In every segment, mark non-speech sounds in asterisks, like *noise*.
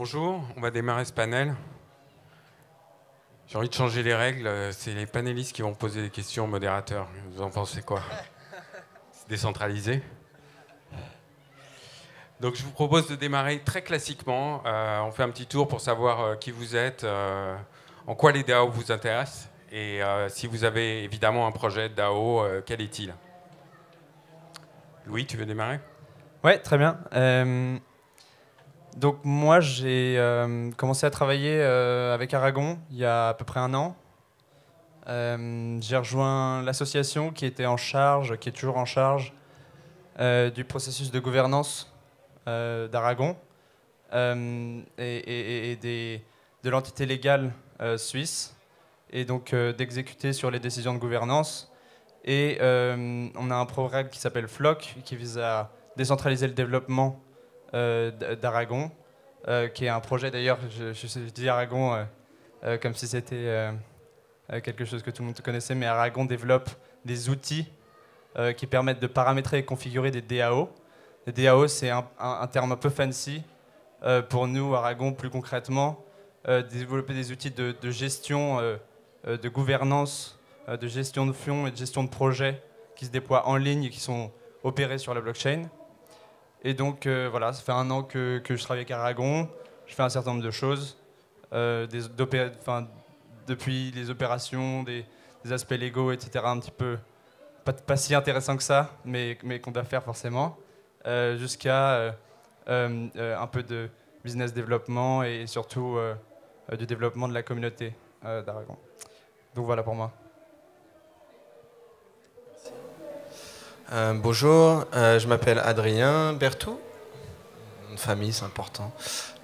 Bonjour, on va démarrer ce panel. J'ai envie de changer les règles. C'est les panélistes qui vont poser des questions au modérateur. Vous en pensez quoi? C'est décentralisé Donc je vous propose de démarrer très classiquement. Euh, on fait un petit tour pour savoir euh, qui vous êtes, euh, en quoi les DAO vous intéressent et si vous avez évidemment un projet DAO, quel est-il? Louis, tu veux démarrer? Ouais, très bien. Donc moi, j'ai euh, commencé à travailler euh, avec Aragon il y a à peu près un an. Euh, j'ai rejoint l'association qui était en charge, qui est toujours en charge du processus de gouvernance d'Aragon et, de l'entité légale suisse, et donc d'exécuter sur les décisions de gouvernance. Et on a un programme qui s'appelle FLOC, qui vise à décentraliser le développement d'Aragon, euh, qui est un projet d'ailleurs, je, je, dis Aragon euh, comme si c'était quelque chose que tout le monde connaissait, mais Aragon développe des outils qui permettent de paramétrer et configurer des DAO. Les DAO, c'est un, terme un peu fancy. pour nous, Aragon, plus concrètement, développer des outils de, de gestion, de gouvernance, de gestion de fonds et de gestion de projets qui se déploient en ligne et qui sont opérés sur la blockchain. Et donc euh, voilà, ça fait un an que, je travaille avec Aragon. Je fais un certain nombre de choses, euh, depuis les opérations, des, aspects légaux, etc. Un petit peu pas, pas si intéressant que ça, mais, mais qu'on doit faire forcément, euh, jusqu'à un peu de business développement et surtout du développement de la communauté d'Aragon. Donc voilà pour moi. Euh, bonjour, euh, je m'appelle Adrien Bertou. Une famille, c'est important.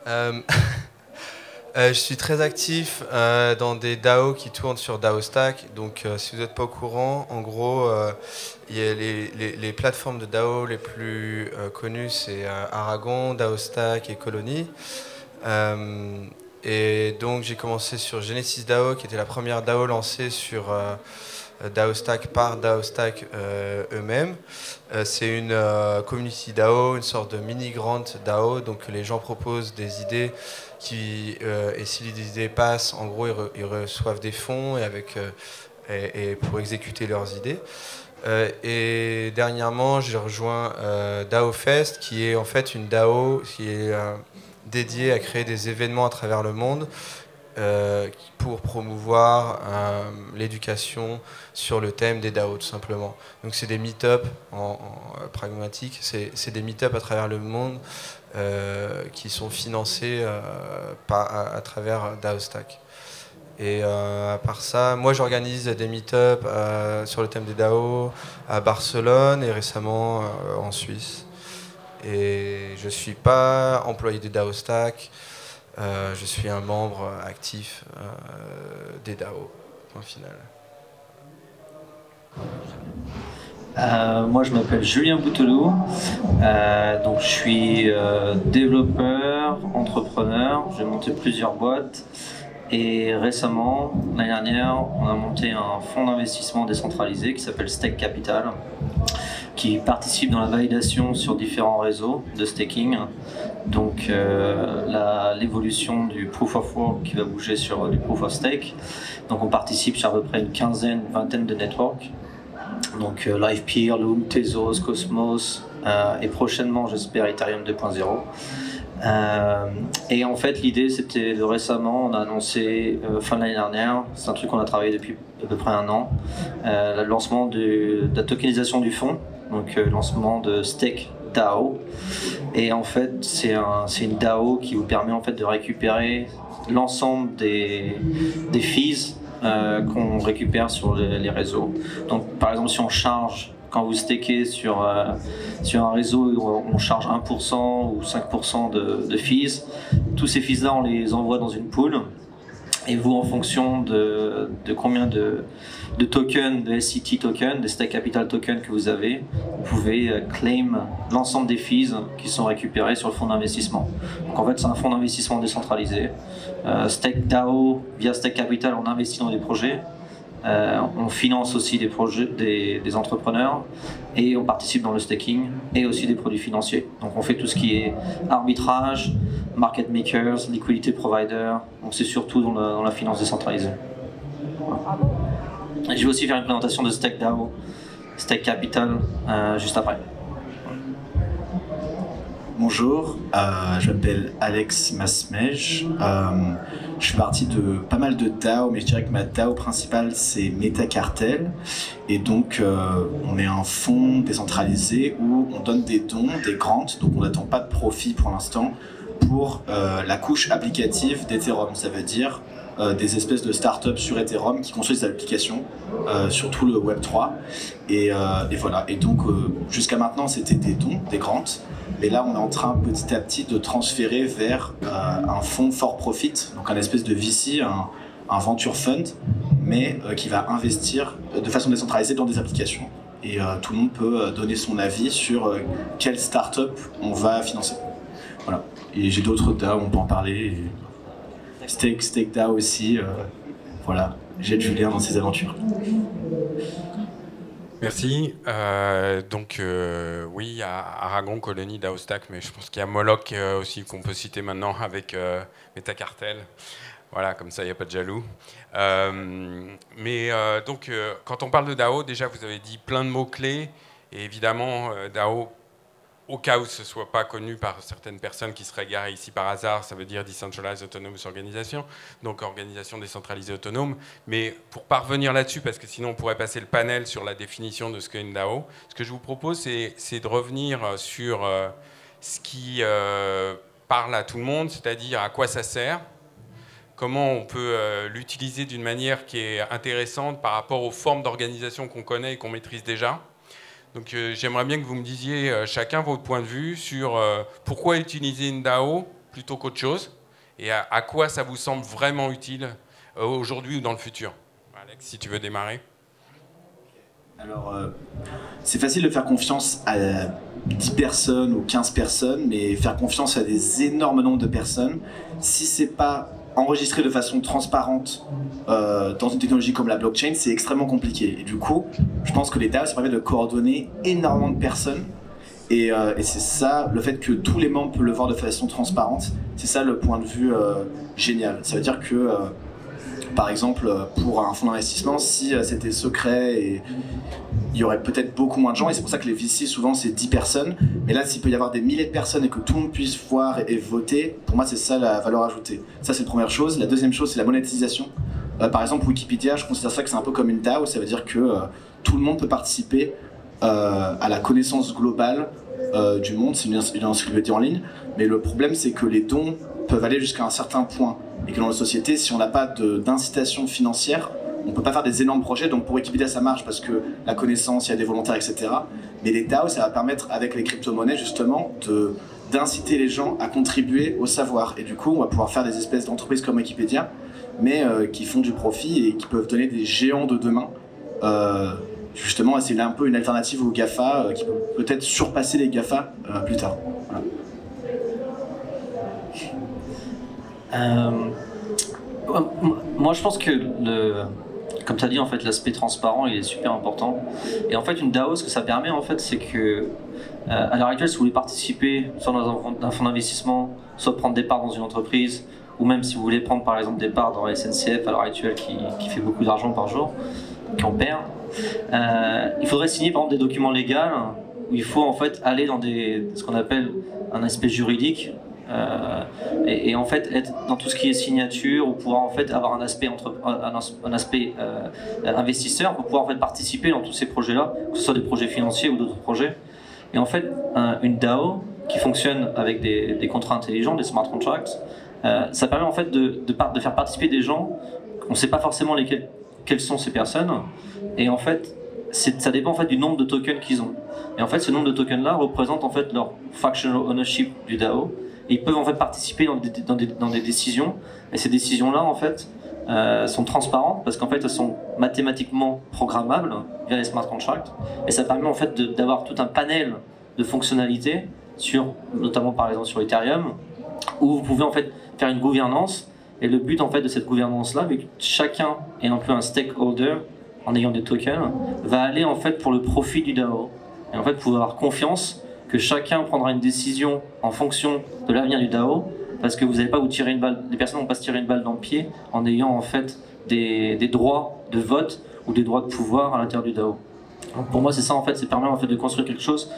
Euh, *laughs* je suis très actif dans des DAO qui tournent sur DAOstack. Donc, si vous n'êtes pas au courant, en gros, y a les, les, plateformes de DAO les plus connues, c'est Aragon, DAOstack et Colony. et donc, j'ai commencé sur Genesis DAO, qui était la première DAO lancée sur euh, DAOstack par DAOstack euh, eux-mêmes. Euh, c'est une community DAO, une sorte de mini grant DAO. Donc les gens proposent des idées qui, et si les idées passent, en gros, ils, reçoivent des fonds et, avec, et, pour exécuter leurs idées. et dernièrement, j'ai rejoint DAOFest, qui est en fait une DAO qui est dédiée à créer des événements à travers le monde euh, pour promouvoir euh, l'éducation sur le thème des DAO, tout simplement. Donc c'est des meet-up en, euh, pragmatique, c'est des meet-up à travers le monde qui sont financés à, travers DAOstack. Et à part ça, moi j'organise des meet-up sur le thème des DAO à Barcelone et récemment en Suisse. Et je ne suis pas employé de DAOstack. Euh, je suis un membre actif euh, des DAO, point final. Euh, moi, je m'appelle Julien Bouteloup. donc, je suis développeur, entrepreneur. J'ai monté plusieurs boîtes. Et récemment, l'année dernière, on a monté un fonds d'investissement décentralisé qui s'appelle Stake Capital, qui participe dans la validation sur différents réseaux de staking. Donc euh, l'évolution du proof of work qui va bouger sur du proof of stake. Donc on participe sur à peu près une quinzaine, vingtaine de networks. Donc euh, LivePeer, Loom, Tezos, Cosmos euh, et prochainement j'espère Ethereum 2.0. Euh, et en fait, l'idée, c'était récemment, on a annoncé euh, fin de l'année dernière, c'est un truc qu'on a travaillé depuis à peu près un an, euh, le lancement de, la tokenisation du fonds, donc lancement de Stake DAO. Et en fait, c'est un, une DAO qui vous permet en fait de récupérer l'ensemble des, des fees qu'on récupère sur les, réseaux. Donc, par exemple, si on charge quand vous stakez sur, euh, sur un réseau où on charge 1% ou 5% de, de fees, tous ces fees-là, on les envoie dans une pool. Et vous, en fonction de, combien de, tokens, de SCT tokens, des stake capital tokens que vous avez, vous pouvez euh, claim l'ensemble des fees qui sont récupérés sur le fonds d'investissement. Donc en fait, c'est un fonds d'investissement décentralisé. Euh, DAO, via Stake Capital, on investit dans des projets. Euh, on finance aussi des projets, des, entrepreneurs et on participe dans le staking et aussi des produits financiers. Donc on fait tout ce qui est arbitrage, market makers, liquidity provider. Donc c'est surtout dans la, finance décentralisée. je vais aussi faire une présentation de StackDAO, Stack Capital, euh, juste après. Bonjour, euh, je m'appelle Alex Masmej. Euh, je suis parti de pas mal de DAO, mais je dirais que ma DAO principale c'est Metacartel. Et donc euh, on est un fonds décentralisé où on donne des dons, des grants, donc on n'attend pas de profit pour l'instant, pour la couche applicative d'Ethereum. Ça veut dire des espèces de startups sur Ethereum qui construisent des applications, sur tout le Web3. Et, et voilà. Et donc jusqu'à maintenant c'était des dons, des grants. Mais là, on est en train petit à petit de transférer vers euh, un fonds for profit, donc un espèce de VC, un, venture fund, mais euh, qui va investir de façon décentralisée dans des applications. Et euh, tout le monde peut donner son avis sur quelle startup on va financer. Voilà. Et j'ai d'autres DAO, on peut en parler. Steak, Steak DAO aussi. voilà. J'aide Julien dans ses aventures. Merci. Euh, donc euh, oui, il y a Aragon, Colonie, Daostac, mais je pense qu'il y a Moloch euh, aussi qu'on peut citer maintenant avec Metacartel. Voilà, comme ça, il n'y a pas de jaloux. mais donc, quand on parle de DAO, déjà, vous avez dit plein de mots-clés. Et évidemment, DAO au cas où ce ne soit pas connu par certaines personnes qui seraient garées ici par hasard, ça veut dire Decentralized Autonomous Organization, donc organisation décentralisée autonome. Mais pour parvenir là-dessus, parce que sinon on pourrait passer le panel sur la définition de ce qu'est une DAO, ce que je vous propose, c'est de revenir sur euh, ce qui euh, parle à tout le monde, c'est-à-dire à quoi ça sert, comment on peut euh, l'utiliser d'une manière qui est intéressante par rapport aux formes d'organisation qu'on connaît et qu'on maîtrise déjà donc euh, j'aimerais bien que vous me disiez euh, chacun votre point de vue sur euh, pourquoi utiliser une DAO plutôt qu'autre chose et à, quoi ça vous semble vraiment utile aujourd'hui ou dans le futur. Alex, si tu veux démarrer. Alors, c'est facile de faire confiance à 10 personnes ou 15 personnes, mais faire confiance à des énormes nombres de personnes, si c'est pas enregistrer de façon transparente euh, dans une technologie comme la blockchain, c'est extrêmement compliqué. Et du coup, je pense que DAO, ça permet de coordonner énormément de personnes. Et, euh, et c'est ça, le fait que tous les membres peuvent le voir de façon transparente, c'est ça le point de vue euh, génial. Ça veut dire que par exemple, pour un fonds d'investissement, si euh, c'était secret, et il y aurait peut-être beaucoup moins de gens, et c'est pour ça que les VC, souvent, c'est 10 personnes. Mais là, s'il peut y avoir des milliers de personnes et que tout le monde puisse voir et, voter, pour moi, c'est ça la valeur ajoutée. Ça, c'est la première chose. La deuxième chose, c'est la monétisation. Euh, par exemple, Wikipédia, je considère ça que c'est un peu comme une DAO, ça veut dire que euh, tout le monde peut participer à la connaissance globale du monde, c'est une, encyclopédie en ligne, mais le problème c'est que les dons peuvent aller jusqu'à un certain point et que dans la société, si on n'a pas d'incitation financière, on ne peut pas faire des énormes projets. Donc pour Wikipédia, ça marche parce que la connaissance, il y a des volontaires, etc. Mais les DAO, ça va permettre avec les crypto-monnaies justement d'inciter les gens à contribuer au savoir. Et du coup, on va pouvoir faire des espèces d'entreprises comme Wikipédia, mais euh, qui font du profit et qui peuvent donner des géants de demain. Euh, justement, c'est un peu une alternative aux GAFA euh, qui peut peut-être surpasser les GAFA plus tard. Euh, moi, je pense que comme tu as dit, en fait, l'aspect transparent, est super important. Et en fait, une DAO, ce que ça permet, en fait, c'est que, euh, à l'heure actuelle, si vous voulez participer soit dans un, fonds d'investissement, soit prendre des parts dans une entreprise, ou même si vous voulez prendre, par exemple, des parts dans la SNCF à l'heure actuelle, qui, fait beaucoup d'argent par jour, qui en perd, euh, il faudrait signer, par exemple, des documents légaux où il faut, en fait, aller dans des, ce qu'on appelle un aspect juridique, euh, et, en fait être dans tout ce qui est signature ou pouvoir en fait avoir un aspect euh, investisseur pour pouvoir en fait participer dans tous ces projets là que ce soit des projets financiers ou d'autres projets. Et en fait une DAO qui fonctionne avec des, contrats intelligents des smart contracts euh, ça permet en fait de, faire participer des gens on ne sait pas forcément lesquels quelles sont ces personnes. Et en fait ça dépend en fait du nombre de tokens qu'ils ont. Et en fait ce nombre de tokens là représente en fait leur fractional ownership du DAO ils peuvent en fait participer dans des, décisions. Et ces décisions-là, en fait, euh, sont transparentes parce qu'en fait, elles sont mathématiquement programmables via les smart contracts. Et ça permet en fait d'avoir tout un panel de fonctionnalités sur, notamment par exemple sur Ethereum, où vous pouvez en fait faire une gouvernance. Et le but en fait de cette gouvernance-là, vu que chacun est un peu un stakeholder en ayant des tokens, va aller en fait pour le profit du DAO. Et en fait, pouvoir avoir confiance que chacun prendra une décision en fonction de l'avenir du DAO, parce que vous n'allez pas vous tirer une balle, les personnes vont pas se tirer une balle dans le pied en ayant en fait des, droits de vote ou des droits de pouvoir à l'intérieur du DAO. Pour moi, c'est ça en fait, c'est permet en fait de construire quelque chose.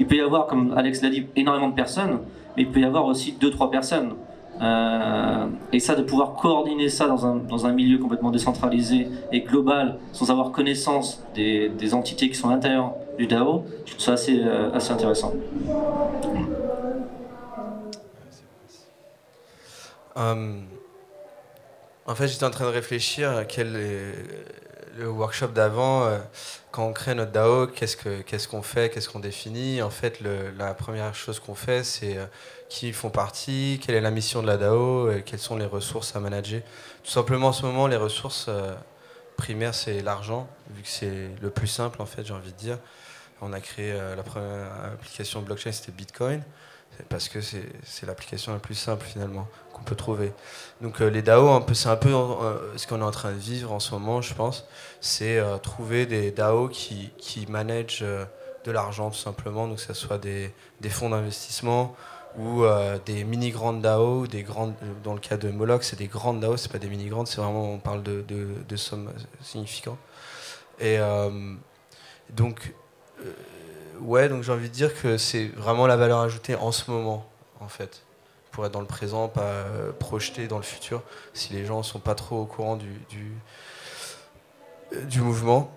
Il peut y avoir, comme Alex l'a dit, énormément de personnes, mais il peut y avoir aussi deux trois personnes. Euh, et ça, de pouvoir coordonner ça dans un, dans un milieu complètement décentralisé et global, sans avoir connaissance des, des entités qui sont à l'intérieur du DAO, je trouve ça assez, euh, assez intéressant. Euh, en fait, j'étais en train de réfléchir à quel est le workshop d'avant. quand on crée notre DAO, qu'est-ce que- qu'est-ce qu'on fait, qu'est-ce qu'on définit? En fait, la première chose qu'on fait, c'est qui font partie, quelle est la mission de la DAO, quelles sont les ressources à manager. Tout simplement, en ce moment, les ressources euh, primaires, c'est l'argent, vu que c'est le plus simple, en fait, j'ai envie de dire. On a créé euh, la première application blockchain, c'était Bitcoin, parce que c'est l'application la plus simple, finalement, qu'on peut trouver. Donc euh, les DAO, c'est un peu ce qu'on est en train de vivre en ce moment, je pense. C'est trouver des DAO qui, qui managent de l'argent, tout simplement. Donc que ce soit des fonds d'investissement ou euh, des mini-grandes DAO, des grandes, dans le cas de Moloch, c'est des grandes DAO, c'est pas des mini-grandes, c'est vraiment, on parle de, de, sommes significantes. Et euh, donc, euh, ouais, donc j'ai envie de dire que c'est vraiment la valeur ajoutée en ce moment, en fait pour être dans le présent, pas euh, projeté dans le futur, si les gens sont pas trop au courant du, du, euh, mouvement.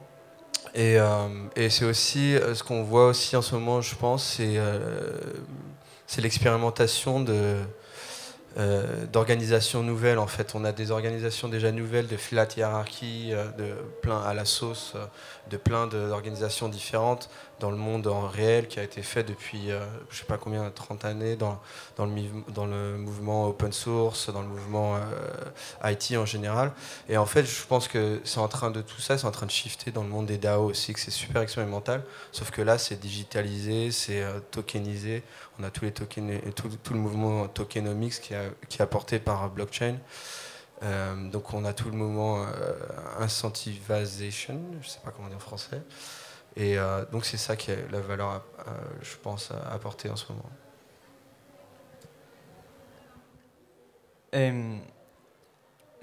Et, euh, et c'est aussi euh, ce qu'on voit aussi en ce moment, je pense, c'est euh, c'est l'expérimentation euh, d'organisations nouvelles. En fait, on a des organisations déjà nouvelles de flat hiérarchie, euh, de plein à la sauce, euh, de plein d'organisations différentes dans le monde en réel qui a été fait depuis, euh, je sais pas combien, 30 années dans dans le, mouvement open source, dans le mouvement euh, IT en général. Et en fait, je pense que c'est en train de tout ça, c'est en train de shifter dans le monde des DAO aussi, que c'est super expérimental. Sauf que là, c'est digitalisé, c'est euh, tokenisé. On a tout, le mouvement tokenomics qui, qui est apporté par blockchain. Donc on a tout le mouvement euh, incentivization, je sais pas comment dire en français. Et euh, donc c'est ça qui est la valeur, à- à- je pense, à apporter en ce moment.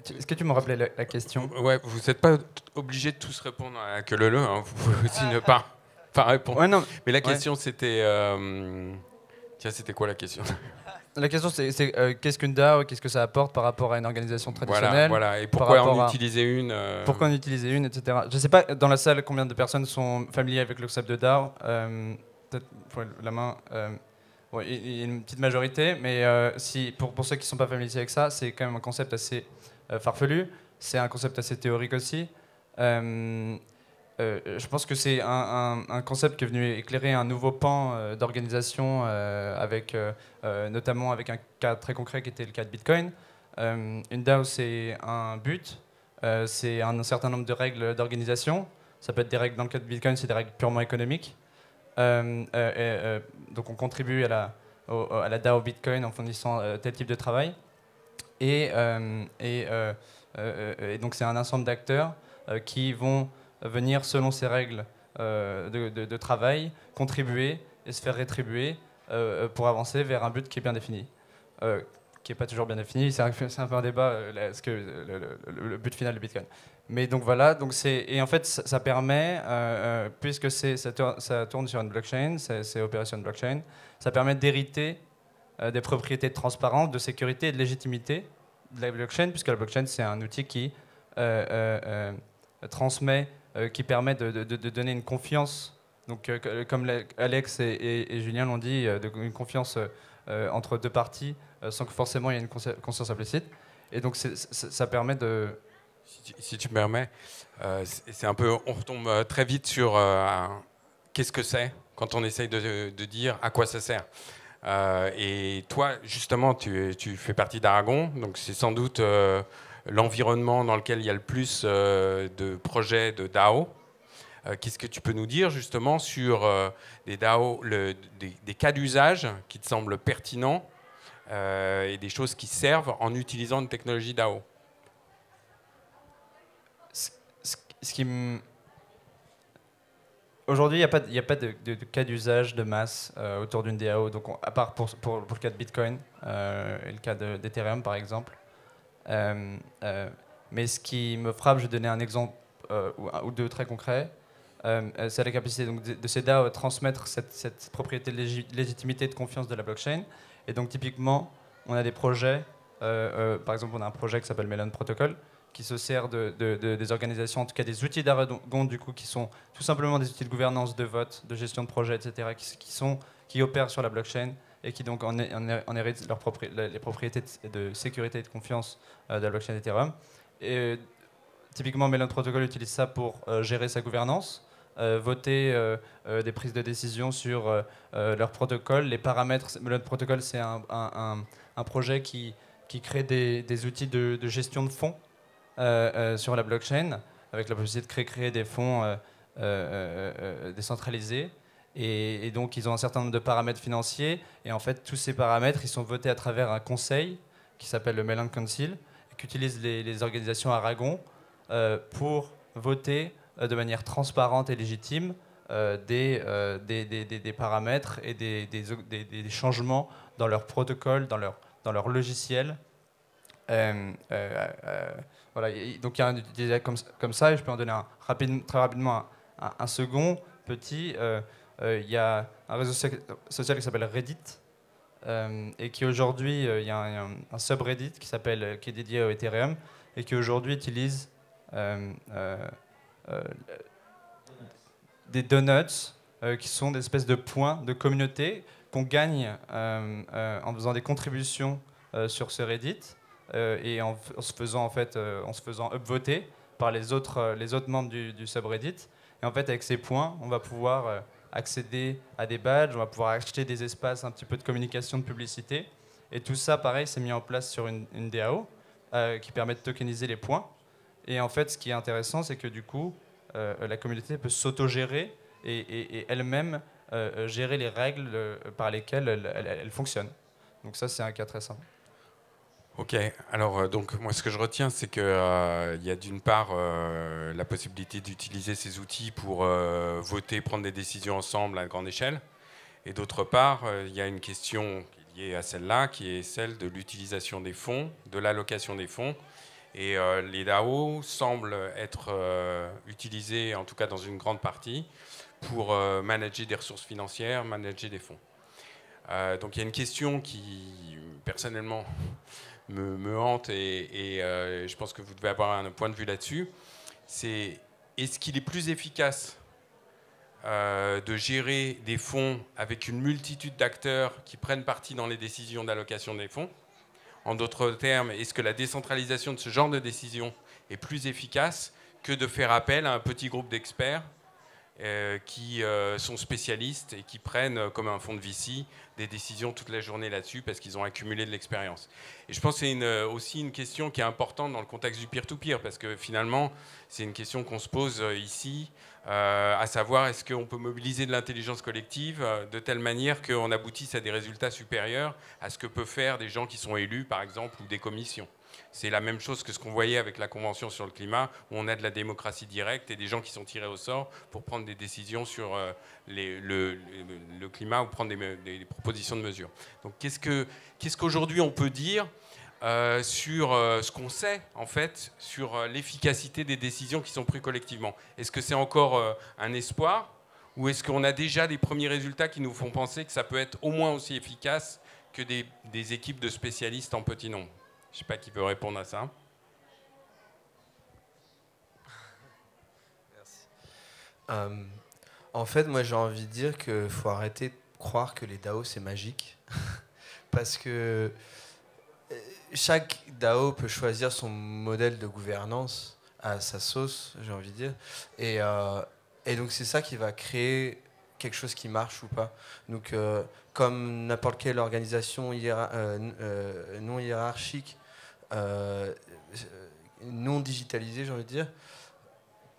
Est-ce que tu me rappelais la, la question? Ouais, vous n'êtes pas obligé de tous répondre à que le le. hein. Vous pouvez aussi ne pas, pas répondre. Ouais, non. Mais la Ouais. question, c'était. euh, Tiens, c'était quoi la question? La question, c'est euh, qu'est-ce qu'une DAO Qu'est-ce que ça apporte par rapport à une organisation traditionnelle voilà. Et par pourquoi en à- utiliser une euh, Pourquoi en utiliser une, etc. Je ne sais pas dans la salle combien de personnes sont familiers avec le concept de DAO. Euh, Peut-être la main. euh, bon, il y a une petite majorité, mais euh, si, pour, pour ceux qui ne sont pas familiers avec ça, c'est quand même un concept assez euh, farfelu. C'est un concept assez théorique aussi. Euh, je pense que c'est un, concept qui est venu éclairer un nouveau pan euh, d'organisation, euh, avec, notamment avec un cas très concret qui était le cas de Bitcoin. Une DAO, c'est un but, c'est un, certain nombre de règles d'organisation. Ça peut être des règles dans le cas de Bitcoin, c'est des règles purement économiques. Donc on contribue à la, DAO Bitcoin en fournissant tel type de travail. Et, donc c'est un ensemble d'acteurs qui vont venir selon ces règles euh, de, travail, contribuer et se faire rétribuer euh, pour avancer vers un but qui est bien défini. Euh, qui n'est pas toujours bien défini, c'est un, peu un débat, ce que, le, but final de Bitcoin. Mais donc voilà, donc et en fait ça, permet, puisque ça, tour- ça tourne sur une blockchain, c'est opération de blockchain, ça permet d'hériter des propriétés de transparence, de sécurité et de légitimité de la blockchain, puisque la blockchain c'est un outil qui transmet, qui permet de, donner une confiance. Donc euh, comme Alex et, Julien l'ont dit, euh, une confiance euh, euh, entre deux parties, euh, sans que forcément il y ait une consci- conscience implicite. Et donc ça permet de Si tu, me permets, euh, c'est un peu, on retombe euh, très vite sur euh, qu'est-ce que c'est quand on essaye de, dire à quoi ça sert. Euh, et toi, justement, tu, tu fais partie d'Aragon, donc c'est sans doute euh, l'environnement dans lequel il y a le plus euh, de projets de DAO. Euh, Qu'est-ce que tu peux nous dire justement sur euh, des DAO, des, cas d'usage qui te semblent pertinents et des choses qui servent en utilisant une technologie DAO? Aujourd'hui, il n'y a pas, de, cas d'usage de masse autour d'une DAO, donc à part pour, le cas de Bitcoin et le cas d'Ethereum par exemple. Euh, mais ce qui me frappe, je vais donner un exemple ou, ou, deux très concrets, c'est la capacité donc, de, ces DAO à transmettre cette, propriété de légitimité et de confiance de la blockchain. Et donc typiquement, on a des projets, par exemple on a un projet qui s'appelle Melon Protocol, qui se sert de, des organisations, en tout cas des outils d'Aragon, du coup, qui sont tout simplement des outils de gouvernance, de vote, de gestion de projet, etc., qui opèrent sur la blockchain et qui donc en, en, héritent les propriétés de, sécurité et de confiance euh, de la blockchain Ethereum. Et euh, typiquement, Melon Protocol utilise ça pour euh, gérer sa gouvernance. voter des prises de décision sur leur protocole, les paramètres. Melon Protocol, c'est un, projet qui, qui crée des, outils de, gestion de fonds euh, euh, sur la blockchain, avec la possibilité de créer, des fonds euh, décentralisés. Et, donc, ils ont un certain nombre de paramètres financiers. Et en fait, tous ces paramètres, ils sont votés à travers un conseil qui s'appelle le Mellon Council, qu'utilisent les, organisations Aragon pour voter de manière transparente et légitime des, des, des, des, paramètres et des, changements dans leur protocole, dans leur, dans leur logiciel. Voilà, donc il y a un utilisateur comme, comme, ça, et je peux en donner un, rapide, très rapidement un, second petit. Euh, euh, il y a un réseau social qui s'appelle Reddit, euh, et qui aujourd'hui, il y a un, subreddit qui, s'appelle, qui est dédié au Ethereum, et qui aujourd'hui utilise des donuts, qui sont des espèces de points de communauté qu'on gagne en faisant des contributions sur ce Reddit. Euh, et en, se faisant en fait, euh, en se faisant upvoter par les autres, euh, les autres membres du, subreddit. Et en fait, avec ces points, on va pouvoir accéder à des badges, on va pouvoir acheter des espaces un petit peu de communication, de publicité. Et tout ça, pareil, c'est mis en place sur une, DAO qui permet de tokeniser les points. Et en fait, ce qui est intéressant, c'est que du coup, la communauté peut s'autogérer et, et, elle-même gérer les règles par lesquelles elle fonctionne. Donc ça, c'est un cas très simple. Ok, alors euh, donc moi ce que je retiens c'est qu'il euh, y a d'une part euh, la possibilité d'utiliser ces outils pour voter, prendre des décisions ensemble à grande échelle, et d'autre part il y a une question liée à celle-là qui est celle de l'utilisation des fonds, de l'allocation des fonds, et les DAO semblent être utilisés en tout cas dans une grande partie pour manager des ressources financières, manager des fonds. donc il y a une question qui personnellement me, hante et, euh, je pense que vous devez avoir un point de vue là-dessus, c'est est-ce qu'il est plus efficace euh, de gérer des fonds avec une multitude d'acteurs qui prennent partie dans les décisions d'allocation des fonds? En d'autres termes, est-ce que la décentralisation de ce genre de décisions est plus efficace que de faire appel à un petit groupe d'experts qui euh, sont spécialistes et qui prennent, euh, comme un fonds de VC, des décisions toute la journée là-dessus parce qu'ils ont accumulé de l'expérience. Et je pense que c'est aussi une question qui est importante dans le contexte du peer-to-peer parce que finalement, c'est une question qu'on se pose ici, à savoir est-ce qu'on peut mobiliser de l'intelligence collective de telle manière qu'on aboutisse à des résultats supérieurs à ce que peuvent faire des gens qui sont élus, par exemple, ou des commissions. C'est la même chose que ce qu'on voyait avec la Convention sur le climat, où on a de la démocratie directe et des gens qui sont tirés au sort pour prendre des décisions sur euh, le, climat ou prendre des, propositions de mesures. Donc qu'est-ce qu'aujourd'hui on peut dire euh, sur euh, ce qu'on sait en fait sur l'efficacité des décisions qui sont prises collectivement? Est-ce que c'est encore un espoir? Ou est-ce qu'on a déjà des premiers résultats qui nous font penser que ça peut être au moins aussi efficace que des équipes de spécialistes en petit nombre? Je ne sais pas qui peut répondre à ça. *laughs* Merci. Euh, en fait, moi j'ai envie de dire qu'il faut arrêter de croire que les DAO c'est magique. *laughs* Parce que euh, chaque DAO peut choisir son modèle de gouvernance à sa sauce, j'ai envie de dire. Et, euh, et donc c'est ça qui va créer quelque chose qui marche ou pas. Donc comme n'importe quelle organisation non hiérarchique, digitalisé, j'ai envie de dire,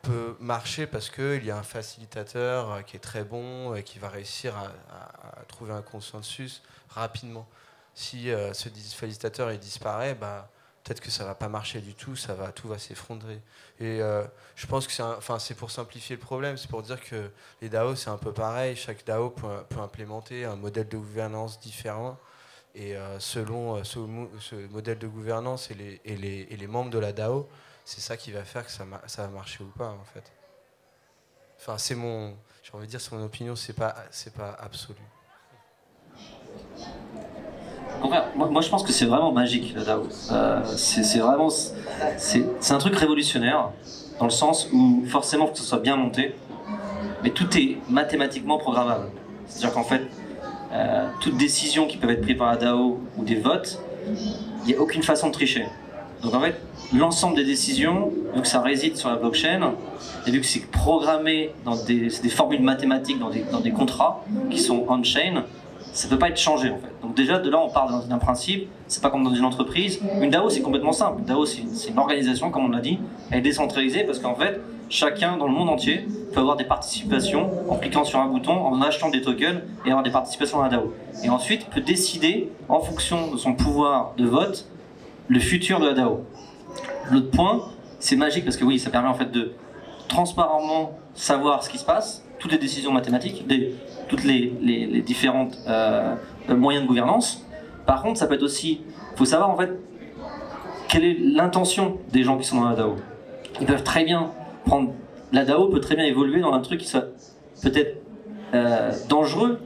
peut marcher parce qu'il y a un facilitateur qui est très bon et qui va réussir à, trouver un consensus rapidement. Si euh, ce facilitateur il disparaît, bah, peut-être que ça va pas marcher du tout, ça va, tout va s'effondrer. Et euh, je pense que c'est, pour simplifier le problème, c'est pour dire que les DAO c'est un peu pareil, chaque DAO peut implémenter un modèle de gouvernance différent. Et euh, selon ce, ce, modèle de gouvernance et les, membres de la DAO, c'est ça qui va faire que ça, va marcher ou pas en fait. Enfin, c'est mon, j'ai envie de dire, c'est mon opinion, c'est pas, pas absolu moi, je pense que c'est vraiment magique, la DAO. Euh, c'est vraiment. C'est un truc révolutionnaire, dans le sens où forcément, faut que ce soit bien monté, mais tout est mathématiquement programmable. C'est-à-dire qu'en fait, euh, toutes décisions qui peuvent être prises par la DAO ou des votes, il n'y a aucune façon de tricher. Donc en fait, l'ensemble des décisions, vu que ça réside sur la blockchain, et vu que c'est programmé dans des, formules mathématiques, dans des, contrats qui sont on-chain, ça peut pas être changé en fait. Donc déjà de là on part d'un principe, c'est pas comme dans une entreprise. Une DAO c'est complètement simple. Une DAO c'est une, organisation comme on l'a dit, elle est décentralisée parce qu'en fait chacun dans le monde entier peut avoir des participations en cliquant sur un bouton, en achetant des tokens et avoir des participations à la DAO. Et ensuite peut décider en fonction de son pouvoir de vote le futur de la DAO. L'autre point, c'est magique parce que oui, ça permet en fait de transparentement savoir ce qui se passe, toutes les décisions mathématiques, des, toutes les, les, différentes euh, moyens de gouvernance. Par contre, ça peut être aussi, faut savoir en fait quelle est l'intention des gens qui sont dans la DAO. Ils peuvent très bien prendre, la DAO peut très bien évoluer dans un truc qui soit peut-être euh, dangereux,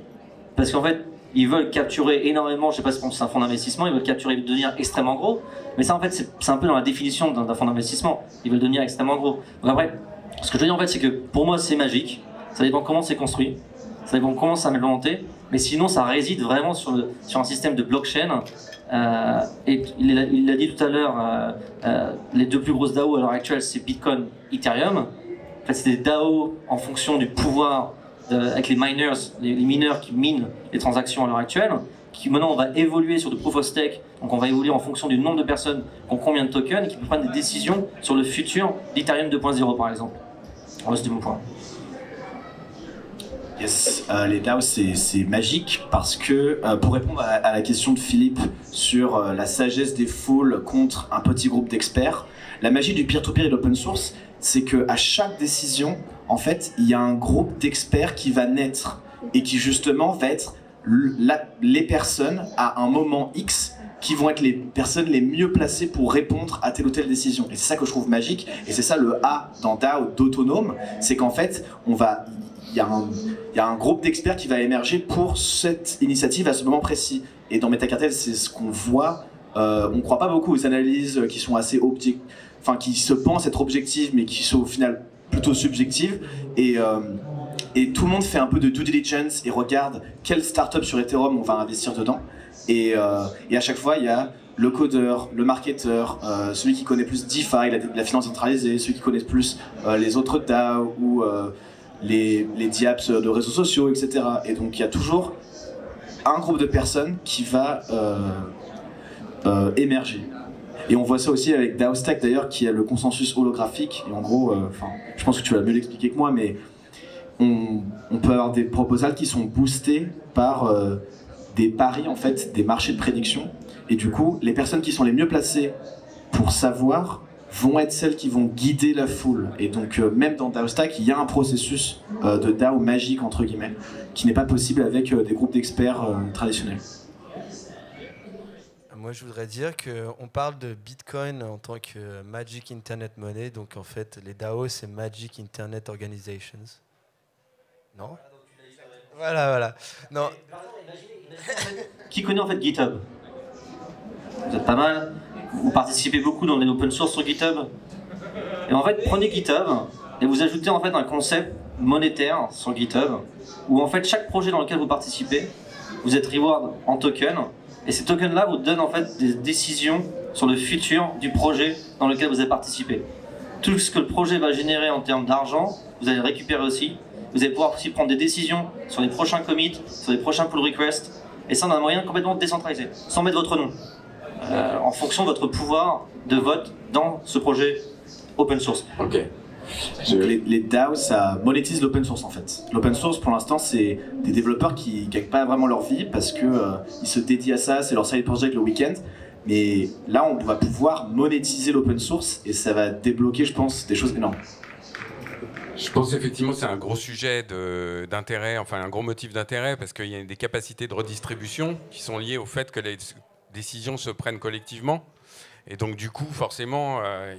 parce qu'en fait, ils veulent capturer énormément, je sais pas si c'est un fonds d'investissement, ils veulent capturer, devenir extrêmement gros, mais ça en fait c'est un peu dans la définition d'un fonds d'investissement, ils veulent devenir extrêmement gros. Donc après, ce que je veux dire en fait c'est que pour moi c'est magique, ça dépend comment c'est construit, ça dépend comment ça implémenté, mais sinon ça réside vraiment sur, sur un système de blockchain. Euh, et il l'a dit tout à l'heure, euh, euh, les deux plus grosses DAO à l'heure actuelle, c'est Bitcoin, Ethereum. En fait, c'est des DAO en fonction du pouvoir avec les miners, les, mineurs qui minent les transactions à l'heure actuelle. Qui maintenant on va évoluer sur de proof of stake, donc on va évoluer en fonction du nombre de personnes qui ont combien de tokens et qui peuvent prendre des décisions sur le futur d'Ethereum 2.0 par exemple. C'était mon point. Yes, euh, les DAO c'est magique parce que euh, pour répondre à, la question de Philippe sur euh, la sagesse des foules contre un petit groupe d'experts, la magie du peer-to-peer et de l'open source, c'est que à chaque décision, en fait, il y a un groupe d'experts qui va naître et qui justement va être les personnes à un moment X qui vont être les personnes les mieux placées pour répondre à telle ou telle décision. Et c'est ça que je trouve magique, et c'est ça le A dans DAO d'autonome, c'est qu'en fait, on va, il y, a un groupe d'experts qui va émerger pour cette initiative à ce moment précis. Et dans Metacartel, c'est ce qu'on voit. Euh, on ne croit pas beaucoup aux analyses qui sont assez objectives, enfin qui se pensent être objectives, mais qui sont au final plutôt subjectives. Et, euh, et tout le monde fait un peu de due diligence et regarde quelle startup sur Ethereum on va investir dedans. Et, euh, à chaque fois, il y a le codeur, le marketeur, celui qui connaît plus DeFi, la, la, finance centralisée, celui qui connaît plus les autres DAO ou les, les diaps de réseaux sociaux, etc. Et donc il y a toujours un groupe de personnes qui va euh, euh, émerger. Et on voit ça aussi avec DAOstack d'ailleurs, qui a le consensus holographique. Et en gros, euh, je pense que tu vas mieux l'expliquer que moi, mais on, peut avoir des proposals qui sont boostés par des paris, en fait, des marchés de prédiction. Et du coup, les personnes qui sont les mieux placées pour savoir vont être celles qui vont guider la foule. Et donc, euh, même dans DAOstack, il y a un processus euh, de DAO magique, entre guillemets, qui n'est pas possible avec euh, des groupes d'experts traditionnels. Moi, je voudrais dire qu'on parle de Bitcoin en tant que Magic Internet Money. Donc, en fait, les DAO, c'est Magic Internet Organizations. Non? Voilà, voilà. Non. Qui connaît en fait GitHub? Vous êtes pas mal vous participez beaucoup dans les open source sur GitHub. Et en fait, prenez GitHub et vous ajoutez en fait un concept monétaire sur GitHub où en fait chaque projet dans lequel vous participez, vous êtes reward en token et ces tokens là vous donnent en fait des décisions sur le futur du projet dans lequel vous avez participé. Tout ce que le projet va générer en termes d'argent, vous allez récupérer aussi. Vous allez pouvoir aussi prendre des décisions sur les prochains commits, sur les prochains pull requests, et ça dans un moyen complètement décentralisé, sans mettre votre nom. Euh, en fonction de votre pouvoir de vote dans ce projet open source. Ok. les, DAO, ça monétise l'open source en fait. L'open source, pour l'instant, c'est des développeurs qui gagnent pas vraiment leur vie parce que euh, ils se dédient à ça, c'est leur side project le week-end. Mais là, on va pouvoir monétiser l'open source et ça va débloquer, je pense, des choses énormes. Je pense effectivement que c'est un gros sujet d'intérêt, enfin un gros motif d'intérêt, parce qu'il y a des capacités de redistribution qui sont liées au fait que les décisions se prennent collectivement. Et donc du coup, forcément, euh,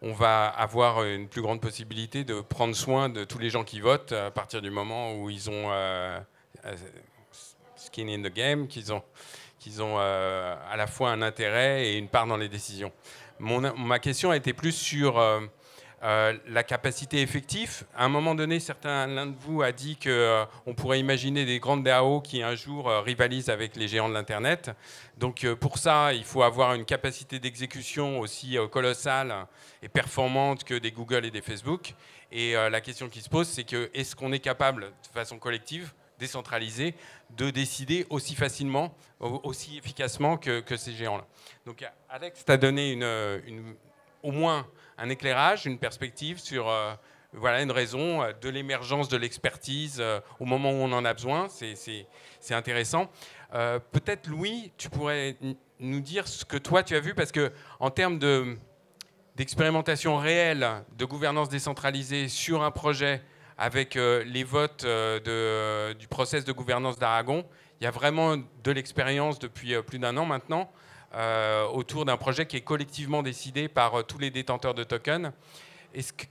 on va avoir une plus grande possibilité de prendre soin de tous les gens qui votent à partir du moment où ils ont euh, euh, skin in the game, qu'ils ont, qu'ils ont à la fois un intérêt et une part dans les décisions. Mon, ma question était plus sur euh, la capacité effective. À un moment donné, certains, l'un de vous a dit qu'on euh, pourrait imaginer des grandes DAO qui un jour euh, rivalisent avec les géants de l'Internet. Donc pour ça, il faut avoir une capacité d'exécution aussi colossale et performante que des Google et des Facebook. Et la question qui se pose, c'est que est-ce qu'on est capable, de façon collective, décentralisée, de décider aussi facilement, aussi efficacement que, ces géants-là? Donc Alex t'a donné une, au moins un éclairage, une perspective sur euh, voilà, une raison euh, de l'émergence de l'expertise euh, au moment où on en a besoin. C'est intéressant. Peut-être, Louis, tu pourrais nous dire ce que toi tu as vu, parce que en termes de d'expérimentation réelle de gouvernance décentralisée sur un projet avec les votes du process de gouvernance d'Aragon, il y a vraiment de l'expérience depuis plus d'un an maintenant. Euh, autour d'un projet qui est collectivement décidé par euh, tous les détenteurs de tokens.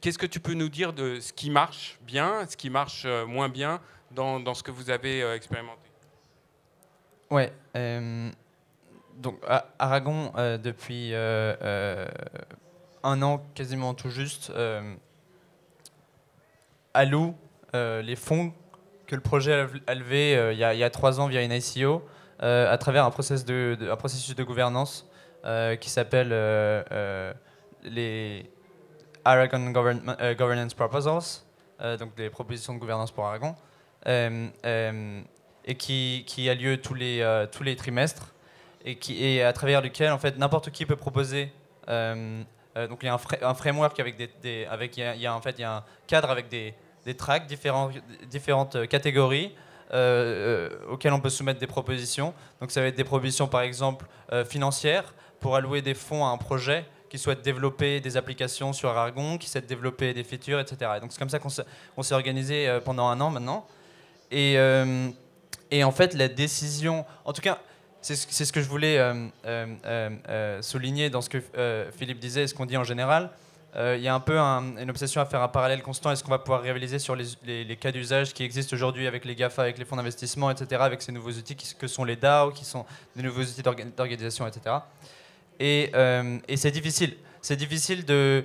Qu'est-ce que tu peux nous dire de ce qui marche bien, ce qui marche euh, moins bien dans, ce que vous avez expérimenté? Ouais. donc, Aragon, depuis un an quasiment tout juste, alloue les fonds que le projet a levé il y, a trois ans via une ICO à travers un, processus de, gouvernance euh, qui s'appelle euh, les Aragon Governance Proposals, donc des propositions de gouvernance pour Aragon, et qui, a lieu tous les, trimestres et, qui, et à travers lequel en fait n'importe qui peut proposer donc il y a un, framework avec des, avec il y, a, en fait il y a un cadre avec des, tracks différentes catégories euh, euh, auxquelles on peut soumettre des propositions. Donc ça va être des propositions par exemple euh, financières pour allouer des fonds à un projet qui souhaite développer des applications sur Argon, qui souhaite développer des features, etc. donc c'est comme ça qu'on s'est organisé pendant un an maintenant. Et, et, en fait, la décision, en tout cas, c'est ce, ce que je voulais souligner dans ce que Philippe disait et ce qu'on dit en général. Euh, il y a un peu une obsession à faire un parallèle constant. Est-ce qu'on va pouvoir réaliser sur les, cas d'usage qui existent aujourd'hui avec les GAFA, avec les fonds d'investissement, etc., avec ces nouveaux outils qui, que sont les DAO, qui sont des nouveaux outils d'organisation, etc. Euh, et, c'est difficile. C'est difficile de,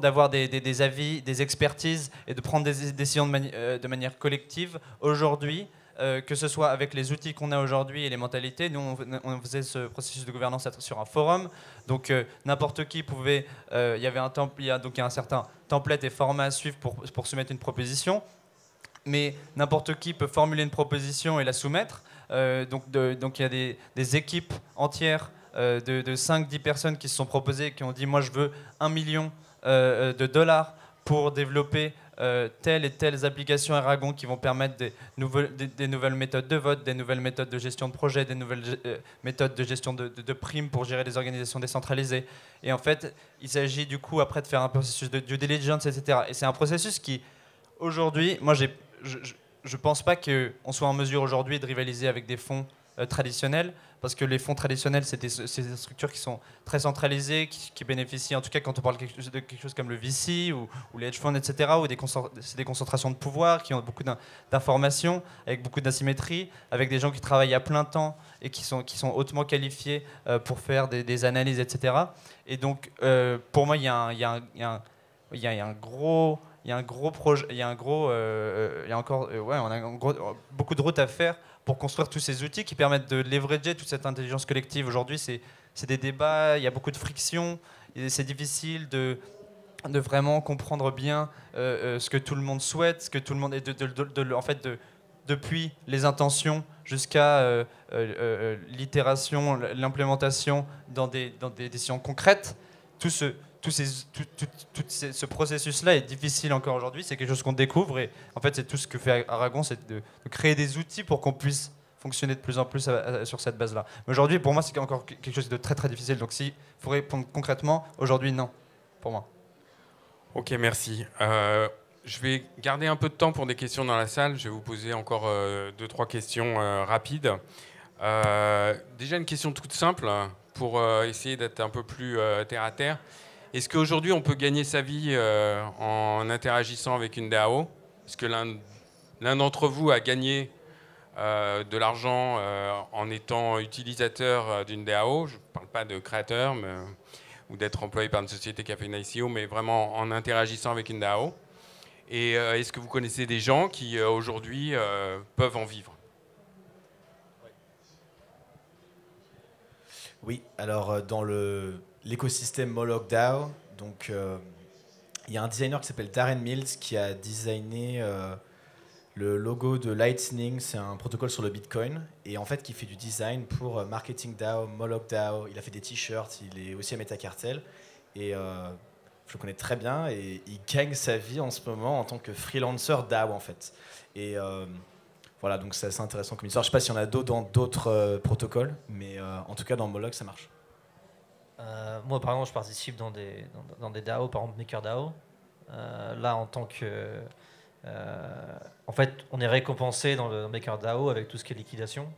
d'avoir des, avis, des expertises et de prendre des décisions de, euh, de manière collective aujourd'hui euh, que ce soit avec les outils qu'on a aujourd'hui et les mentalités. Nous, on, faisait ce processus de gouvernance sur un forum, donc euh, n'importe qui pouvait. Euh, il y avait un a, un certain template et format à suivre pour, pour soumettre une proposition, mais n'importe qui peut formuler une proposition et la soumettre. donc, donc il y a des, équipes entières de, de 5-10 personnes qui se sont proposées, qui ont dit moi je veux un million de dollars pour développer euh, telles et telles applications Aragon qui vont permettre des nouvelles, des, nouvelles méthodes de vote, des nouvelles méthodes de gestion de projet, des nouvelles euh, méthodes de gestion de, primes pour gérer des organisations décentralisées. Et en fait, il s'agit du coup après de faire un processus de due diligence, etc. Et c'est un processus qui, aujourd'hui, moi, je ne pense pas qu'on soit en mesure aujourd'hui de rivaliser avec des fonds euh, traditionnels parce que les fonds traditionnels, c'est des, structures qui sont très centralisées, qui, bénéficient, en tout cas quand on parle de quelque chose comme le VC ou, les hedge funds, etc., où c'est des concentrations de pouvoir, qui ont beaucoup d'informations, avec beaucoup d'asymétrie, avec des gens qui travaillent à plein temps et qui sont, hautement qualifiés euh, pour faire des, analyses, etc. Et donc, euh, pour moi, il y a un gros il y a un gros projet, il y a un gros, euh, il y a encore, ouais, on a beaucoup de routes à faire pour construire tous ces outils qui permettent de leverager toute cette intelligence collective. Aujourd'hui, c'est des débats, il y a beaucoup de frictions, c'est difficile de, de vraiment comprendre bien euh, euh, ce que tout le monde souhaite, ce que tout le monde est de, de, en fait de, depuis les intentions jusqu'à euh, l'itération, l'implémentation dans des, dans des décisions concrètes. Tout ce, tout, ce processus-là est difficile encore aujourd'hui. C'est quelque chose qu'on découvre et en fait, c'est tout ce que fait Aragon, c'est de, créer des outils pour qu'on puisse fonctionner de plus en plus sur cette base-là. Mais aujourd'hui, pour moi, c'est encore quelque chose de très très difficile. Donc, si faut répondre concrètement, aujourd'hui, non, pour moi. Ok, merci. Euh, je vais garder un peu de temps pour des questions dans la salle. Je vais vous poser encore euh, deux, trois questions euh, rapides. déjà, une question toute simple pour essayer d'être un peu plus terre à terre. Est-ce qu'aujourd'hui, on peut gagner sa vie en interagissant avec une DAO Est-ce que l'un d'entre vous a gagné de l'argent en étant utilisateur d'une DAO Je ne parle pas de créateur, ou d'être employé par une société qui a fait une ICO, mais vraiment en interagissant avec une DAO. Et euh, est-ce que vous connaissez des gens qui euh, aujourd'hui euh, peuvent en vivre? Oui, alors dans l'écosystème Moloch DAO, donc il y a un designer qui s'appelle Darren Mills qui a designé le logo de Lightning, c'est un protocole sur le Bitcoin et en fait qui fait du design pour euh, Marketing DAO, Moloch DAO. Il a fait des t-shirts, il est aussi à Metacartel et euh, je le connais très bien et il gagne sa vie en ce moment en tant que freelancer DAO en fait. Et euh, voilà, donc c'est assez intéressant comme histoire. Je ne sais pas s'il y en a d'autres dans d'autres protocoles, mais en tout cas dans Moloch ça marche. Moi par exemple je participe dans des, dans, dans des DAO, par exemple MakerDAO. là en tant que euh, en fait, on est récompensé dans le MakerDAO avec tout ce qui est liquidation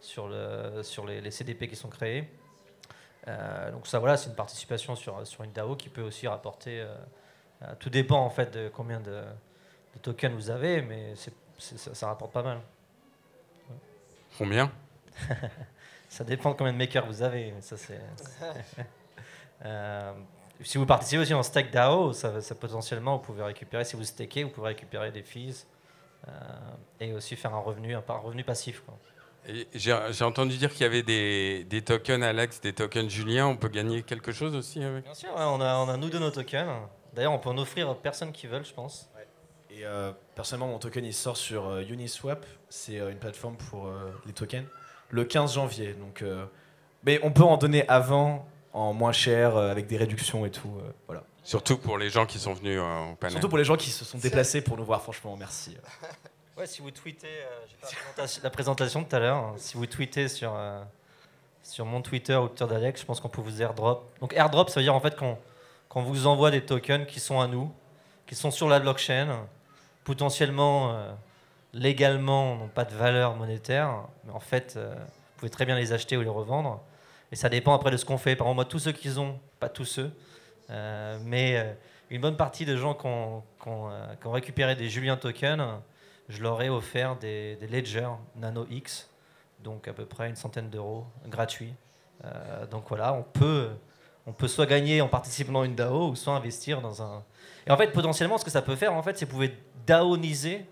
sur, le, sur les, CDP qui sont créés. Euh, donc ça, voilà, c'est une participation sur, sur une DAO qui peut aussi rapporter. Euh, tout dépend en fait de combien de, tokens vous avez, mais ça, rapporte pas mal. Combien? *laughs* Ça dépend de combien de makers vous avez. Ça, c'est, *laughs* si vous participez aussi en stake DAO, ça, potentiellement, vous pouvez récupérer, si vous stakez, vous pouvez récupérer des fees euh, et aussi faire un revenu, un, revenu passif. J'ai entendu dire qu'il y avait des, des, tokens Alex, des tokens Julien. On peut gagner quelque chose aussi avec? Bien sûr, on, a, on a nous de nos tokens. D'ailleurs, on peut en offrir aux personnes qui veulent, je pense. Et euh, personnellement, mon token il sort sur euh, Uniswap. C'est une plateforme pour les tokens. Le 15 janvier. Donc, mais on peut en donner avant en moins cher, euh, avec des réductions et tout. Euh, voilà. Surtout pour les gens qui sont venus euh, au panel. Surtout pour les gens qui se sont déplacés pour nous voir, franchement, merci. *laughs* Ouais, si vous tweetez, la présentation de tout à l'heure, hein. si vous tweetez sur, sur mon Twitter ou Twitter d'Alex, je pense qu'on peut vous airdrop. Donc airdrop, ça veut dire en fait qu'on vous envoie des tokens qui sont à nous, qui sont sur la blockchain, potentiellement, légalement, n'ont pas de valeur monétaire, mais en fait, vous pouvez très bien les acheter ou les revendre. Et ça dépend après de ce qu'on fait. Par exemple, moi, tous ceux qu'ils ont, pas tous ceux, euh, mais euh, une bonne partie de gens qui ont, euh, récupéré des Julien tokens, je leur ai offert des, Ledger Nano X, donc à peu près une centaine d'euros gratuits. donc voilà, on peut, on peut soit gagner en participant à une DAO ou soit investir dans un. Et en fait, potentiellement, ce que ça peut faire, en fait, c'est vous pouvez DAOniser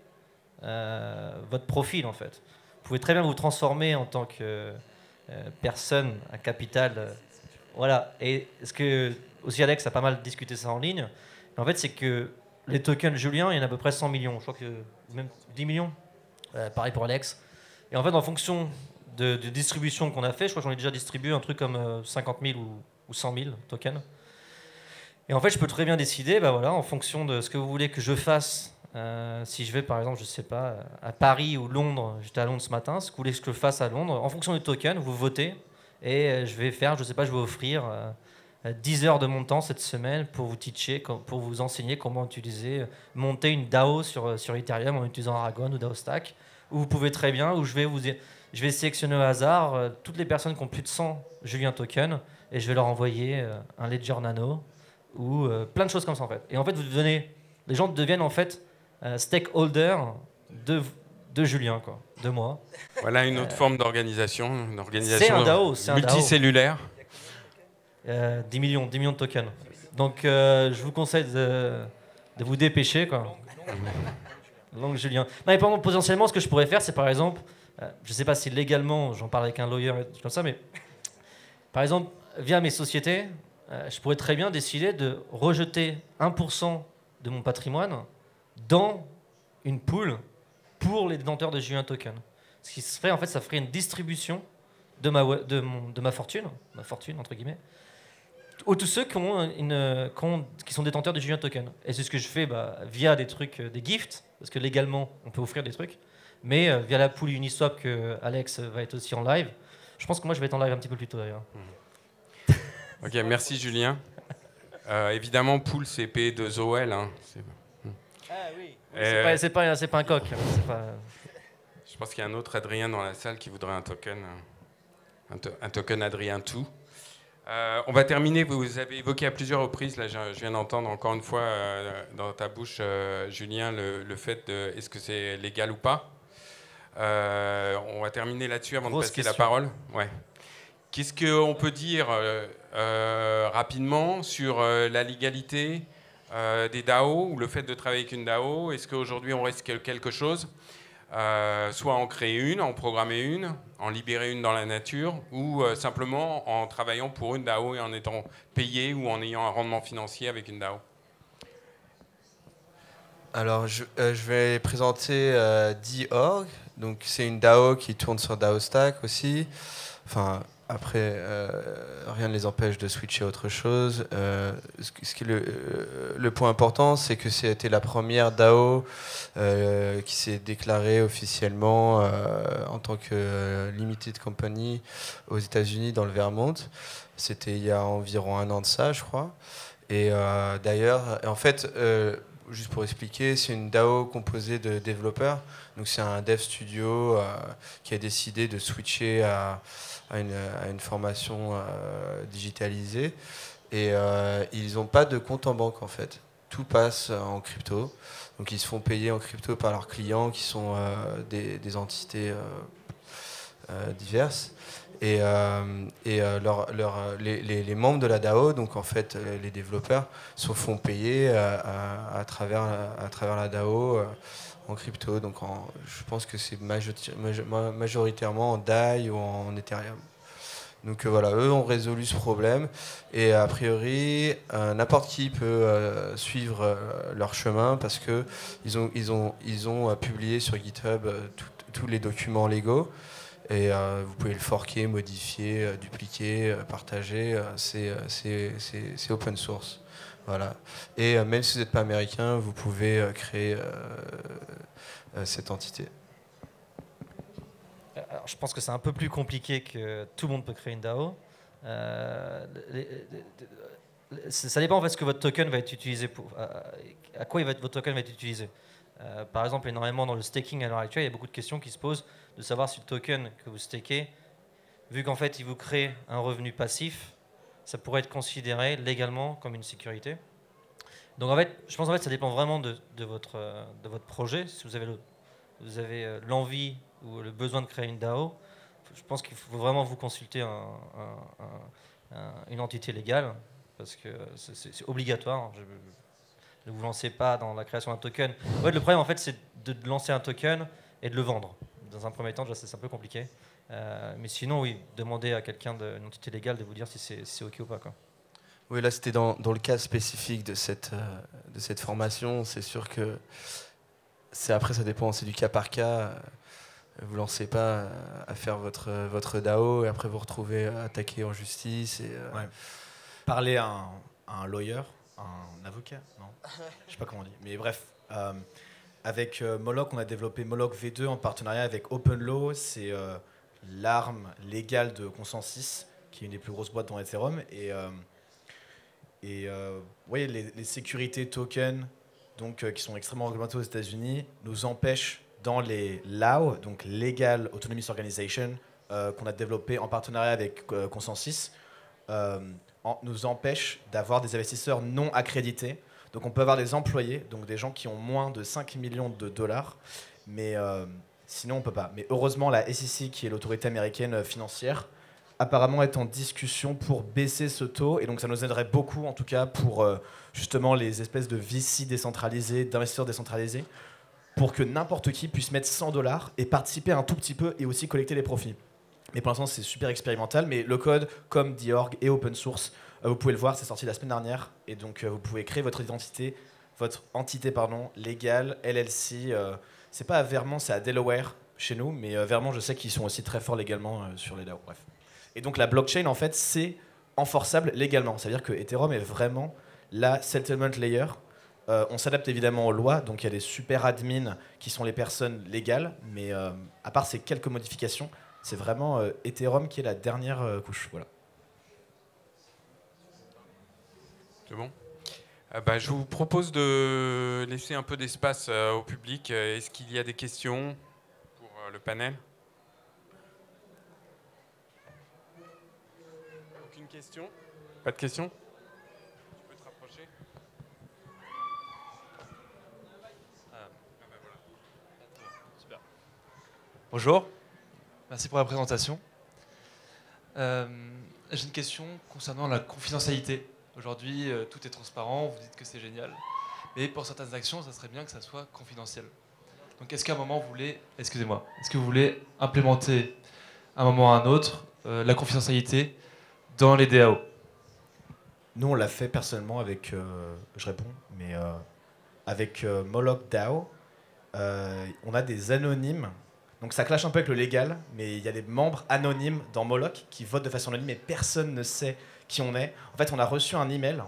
votre profil, en fait. Vous pouvez très bien vous transformer en tant que euh, personne à capital. Euh, voilà. Et ce que aussi Alex a pas mal discuté ça en ligne. en fait, c'est que les tokens Julien, il y en a à peu près 100 millions. Je crois que même 10 millions. Euh, pareil pour Alex. Et en fait, en fonction de, distribution qu'on a fait, je crois que j'en ai déjà distribué un truc comme 50 000 ou, ou 100 000 tokens. Et en fait, je peux très bien décider, bah voilà, en fonction de ce que vous voulez que je fasse euh, si je vais par exemple, je sais pas, à Paris ou Londres, j'étais à Londres ce matin, ce que vous voulez que je fasse à Londres, en fonction du token, vous votez et euh, je vais faire, je sais pas, je vais offrir 10 euh, heures de mon temps cette semaine pour vous teacher, pour vous enseigner comment utiliser, monter une DAO sur, sur Ethereum en utilisant Aragon ou DAO Stack, où vous pouvez très bien, où je vais vous je vais sélectionner au hasard toutes les personnes qui ont plus de 100 Julien token et je vais leur envoyer un Ledger Nano ou plein de choses comme ça en fait. Et en fait, vous devenez, les gens deviennent en fait euh, stakeholder de, de Julien, quoi, de moi. Voilà une autre forme d'organisation, une organisation c'est un DAO, c'est multicellulaire. 10 euh, millions, 10 millions de tokens. Donc euh, je vous conseille de, de vous dépêcher. Quoi. *laughs* Donc Julien. Non, mais potentiellement, ce que je pourrais faire, c'est par exemple, je ne sais pas si légalement, j'en parle avec un lawyer comme ça, mais par exemple, via mes sociétés, je pourrais très bien décider de rejeter 1% de mon patrimoine dans une pool pour les détenteurs de Julien Token. Ce qui se ferait, en fait, ça ferait une distribution de ma, fortune, ma fortune, entre guillemets, aux tous ceux qui, sont détenteurs de Julien Token. Et c'est ce que je fais bah, via des trucs, euh, des gifts, parce que légalement, on peut offrir des trucs. Mais euh, via la pool Uniswap que Alex va être aussi en live, je pense que moi je vais être en live un petit peu plus tôt d'ailleurs. Ok, merci Julien. Euh, évidemment, pool de Zoel. Hein. C'est- Ah oui. Euh, C'est pas, un coq. pas- Je pense qu'il y a un autre Adrien dans la salle qui voudrait un token. euh, Un, to- un token Adrien tout. Euh, on va terminer. Vous avez évoqué à plusieurs reprises, là, je, je viens d'entendre encore une fois euh, dans ta bouche, euh, Julien, le, le fait de est-ce que c'est légal ou pas? On va terminer là-dessus avant Grosse de passer la parole. Ouais. Qu'est-ce qu'on peut dire rapidement sur la légalité? Euh, des DAO ou le fait de travailler avec une DAO Est-ce qu'aujourd'hui on risque quelque chose Euh, Soit en créer une, en programmer une, en libérer une dans la nature, ou euh, simplement en travaillant pour une DAO et en étant payé ou en ayant un rendement financier avec une DAO? Alors, je, vais présenter D-Org. Donc, c'est une DAO qui tourne sur DAOstack aussi. Enfin, après, euh, rien ne les empêche de switcher à autre chose. Euh, ce, qui- le, euh, le point important, c'est que c'était la première DAO qui s'est déclarée officiellement en tant que limited company aux États-Unis dans le Vermont. C'était il y a environ un an de ça, je crois. Et d'ailleurs, en fait, juste pour expliquer, c'est une DAO composée de développeurs. Donc c'est un dev studio qui a décidé de switcher à, à une, formation euh, digitalisée. Et euh, ils n'ont pas de compte en banque en fait. Tout passe en crypto. Donc ils se font payer en crypto par leurs clients qui sont euh, des, entités euh, euh, diverses. Et, euh, et euh, euh, les, membres de la DAO, donc en fait euh, les développeurs, se font payer euh, à, travers, à travers la DAO euh, en crypto. Donc je pense que c'est majoritairement en DAI ou en Ethereum. Donc euh, voilà, eux ont résolu ce problème et a priori euh, n'importe qui peut euh, suivre leur chemin parce que ils ont, publié sur GitHub tous les documents légaux et vous pouvez le forquer, modifier, dupliquer, partager. c'est open source. Voilà. Et euh, même si vous n'êtes pas américain, vous pouvez euh, créer euh, cette entité. Je pense que c'est un peu plus compliqué que tout le monde peut créer une DAO. Ça dépend en fait ce que votre token va être utilisé pour. À, quoi votre token va être utilisé. Par exemple, énormément dans le staking à l'heure actuelle, il y a beaucoup de questions qui se posent de savoir si le token que vous stakez, vu qu'en fait il vous crée un revenu passif, ça pourrait être considéré légalement comme une sécurité. Donc en fait, je pense en fait ça dépend vraiment de, votre, euh, de votre projet. Si vous avez vous avez euh, l'envie ou le besoin de créer une DAO, je pense qu'il faut vraiment vous consulter un- un- un- un- une entité légale parce que c'est- obligatoire. Ne vous lancez pas dans la création d'un token. En fait, le problème, en fait, c'est de lancer un token et de le vendre. Dans un premier temps, déjà, c'est un peu compliqué. Euh, mais sinon, oui, demandez à quelqu'un d'une entité légale de vous dire si c'est si OK ou pas. Quoi. Oui, là, c'était dans, dans le cas spécifique de cette, euh, de cette formation. C'est sûr que c'est après, ça dépend, c'est du cas par cas. Euh, Vous lancez pas à faire votre, votre DAO et après vous retrouvez attaqué en justice. Et, euh, Ouais. Parler à un, à un lawyer, un avocat, non? *laughs* Je sais pas comment on dit. Mais bref, euh, avec euh, Moloch, on a développé Moloch V2 en partenariat avec OpenLaw. C'est euh, l'arme légale de Consensus, qui est une des plus grosses boîtes dans Ethereum. Et, euh, et euh, oui, les, sécurités tokens, donc, euh, qui sont extrêmement réglementées aux États-Unis, nous empêchent dans les LAO, donc Legal Autonomous Organization, euh, qu'on a développé en partenariat avec Consensus, en- nous empêche d'avoir des investisseurs non accrédités. Donc on peut avoir des employés, donc des gens qui ont moins de 5 millions de dollars, mais sinon on peut pas. Mais heureusement la SEC, qui est l'autorité américaine euh, financière, apparemment est en discussion pour baisser ce taux, et donc ça nous aiderait beaucoup en tout cas pour euh, justement les espèces de VC décentralisés, d'investisseurs décentralisés, pour que n'importe qui puisse mettre 100 dollars et participer un tout petit peu et aussi collecter les profits. Mais pour l'instant, c'est super expérimental. Mais le code, comme Diorg est open source. Euh, vous pouvez le voir, c'est sorti la semaine dernière. Et donc, vous pouvez créer votre identité, votre entité pardon, légale, LLC. C'est pas à Vermont, c'est à Delaware chez nous. Mais euh, Vermont, je sais qu'ils sont aussi très forts légalement euh, sur les DAO. Bref. Et donc, la blockchain, en fait, c'est enforçable légalement. C'est-à-dire que Ethereum est vraiment la settlement layer Euh, on s'adapte évidemment aux lois, donc il y a des super admins qui sont les personnes légales, mais à part ces quelques modifications, c'est vraiment Ethereum qui est la dernière couche. Voilà. C'est bon? Bah, Je vous propose de laisser un peu d'espace euh, au public. Est-ce qu'il y a des questions pour euh, le panel? Aucune question. Pas de questions? Tu peux te rapprocher. Bonjour, merci pour la présentation. Euh, J'ai une question concernant la confidentialité. Aujourd'hui, euh, tout est transparent, vous dites que c'est génial. Mais pour certaines actions, ça serait bien que ça soit confidentiel. Donc est-ce qu'à un moment, vous voulez, excusez-moi, est-ce que vous voulez implémenter à un moment ou à un autre euh, la confidentialité dans les DAO Nous, on l'a fait personnellement avec, euh, je réponds, mais avec Moloch DAO, on a des anonymes. Donc ça clash un peu avec le légal, mais il y a des membres anonymes dans Moloch qui votent de façon anonyme et personne ne sait qui on est. En fait, on a reçu un email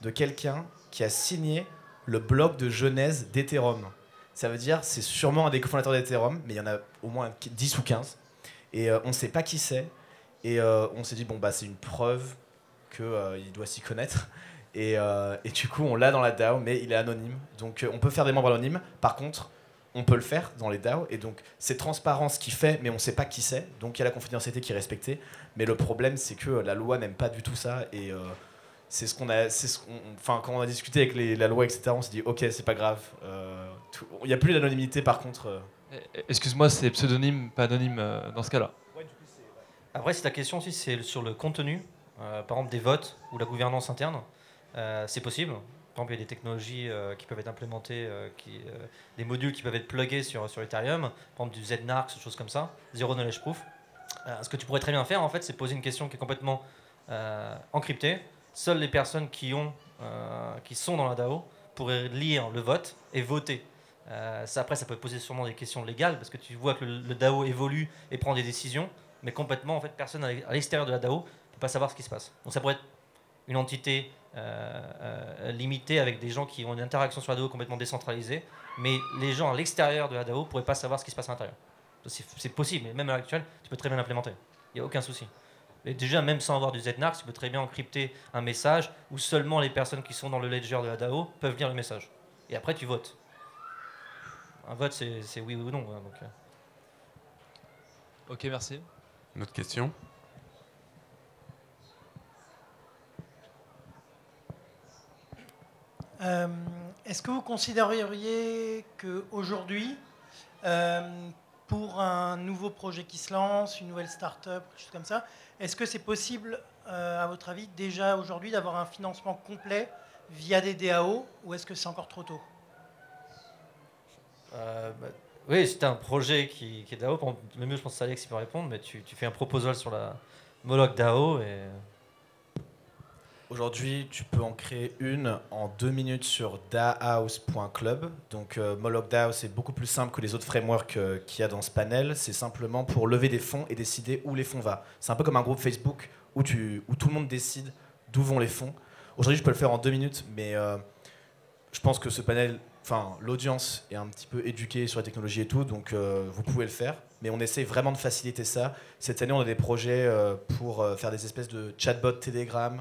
de quelqu'un qui a signé le bloc de genèse d'Ethereum. Ça veut dire, c'est sûrement un des cofondateurs d'Ethereum, mais il y en a au moins 10 ou 15. Et euh, on ne sait pas qui c'est. Et euh, on s'est dit, bon, bah, c'est une preuve qu'il doit s'y connaître. Et, euh, et du coup, on l'a dans la DAO, mais il est anonyme. Donc, euh, on peut faire des membres anonymes. Par contre, on peut le faire dans les DAO. Et donc, c'est transparent ce qu'il fait, mais on ne sait pas qui c'est. Donc, il y a la confidentialité qui est respectée. Mais le problème, c'est que la loi n'aime pas du tout ça. Et euh, c'est ce qu'on a. c'est Ce qu'on- enfin, quand on a discuté avec les- la loi, etc., on s'est dit, ok, c'est pas grave. Euh, Il n'y a plus d'anonymité, par contre. euh. Eh, Excuse-moi, c'est pseudonyme, pas anonyme euh, dans ce cas-là. Après, si ta question aussi c'est sur le contenu, euh, par exemple des votes ou la gouvernance interne, euh, c'est possible. Il y a des technologies euh, qui peuvent être implémentées, euh, euh, des modules qui peuvent être pluggés sur, Ethereum, par exemple du ZNARC, des choses comme ça, Zero Knowledge Proof. Ce que tu pourrais très bien faire, en fait, c'est poser une question qui est complètement encryptée. Seules les personnes qui, ont, qui sont dans la DAO pourraient lire le vote et voter. Après, ça peut poser sûrement des questions légales parce que tu vois que le, le DAO évolue et prend des décisions, mais complètement, en fait, personne à l'extérieur de la DAO ne peut pas savoir ce qui se passe. Donc, ça pourrait être une entité euh, euh, limitée avec des gens qui ont une interaction sur la DAO complètement décentralisée, mais les gens à l'extérieur de la DAO ne pourraient pas savoir ce qui se passe à l'intérieur. C'est possible, mais même à l'heure actuelle, tu peux très bien l'implémenter. Il n'y a aucun souci. Et déjà, même sans avoir du ZNARC, tu peux très bien encrypter un message où seulement les personnes qui sont dans le ledger de la DAO peuvent lire le message. Et après, tu votes. Un vote, c'est c'est oui ou non. hein, donc, euh. Ok, merci. Une autre question? Euh, Est-ce que vous considéreriez qu'aujourd'hui, euh, pour un nouveau projet qui se lance, une nouvelle start-up, quelque chose comme ça, est-ce que c'est possible, euh, à votre avis, déjà aujourd'hui, d'avoir un financement complet via des DAO ou est-ce que c'est encore trop tôt? Euh, bah, oui, c'est un projet qui, est DAO. Le mieux, je pense que Alex qui peut répondre, mais tu, tu fais un proposal sur la Moloch DAO et. Aujourd'hui, tu peux en créer une en deux minutes sur dahouse.club. Donc, euh, Moloch DAO, beaucoup plus simple que les autres frameworks euh, qu'il y a dans ce panel. C'est simplement pour lever des fonds et décider où les fonds vont. C'est un peu comme un groupe Facebook où, tout le monde décide d'où vont les fonds. Aujourd'hui, je peux le faire en deux minutes, mais euh, je pense que ce panel, enfin, l'audience est un petit peu éduquée sur la technologie et tout, donc euh, vous pouvez le faire. Mais on essaie vraiment de faciliter ça. Cette année, on a des projets pour faire des espèces de chatbot Telegram